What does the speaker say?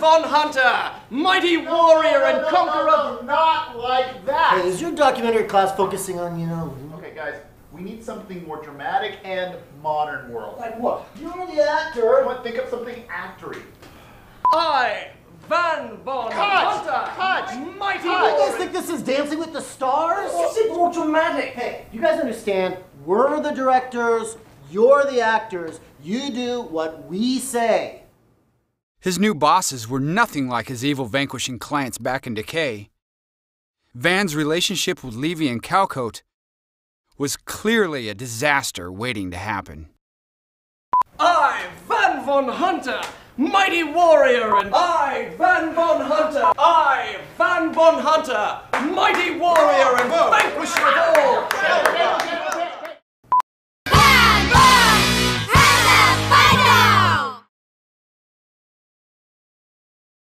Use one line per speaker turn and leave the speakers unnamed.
Hunter, mighty warrior and conqueror.
No, not like that.
Hey, is your documentary class focusing on, you know?
Okay, guys, we need something more dramatic and modern world.
Like what? You're the
I
actor.
want think of something actory.
I, Van Von
Cut!
Hunter,
Cut!
mighty
You guys think this is Dancing with the Stars?
It's more dramatic.
Hey, you guys understand? We're the directors. You're the actors. You do what we say.
His new bosses were nothing like his evil vanquishing clients back in Decay. Van's relationship with Levy and Calcote was clearly a disaster waiting to happen.
I, Van Von Hunter, mighty warrior, and I, Van Von Hunter, I, Van Von Hunter, mighty warrior,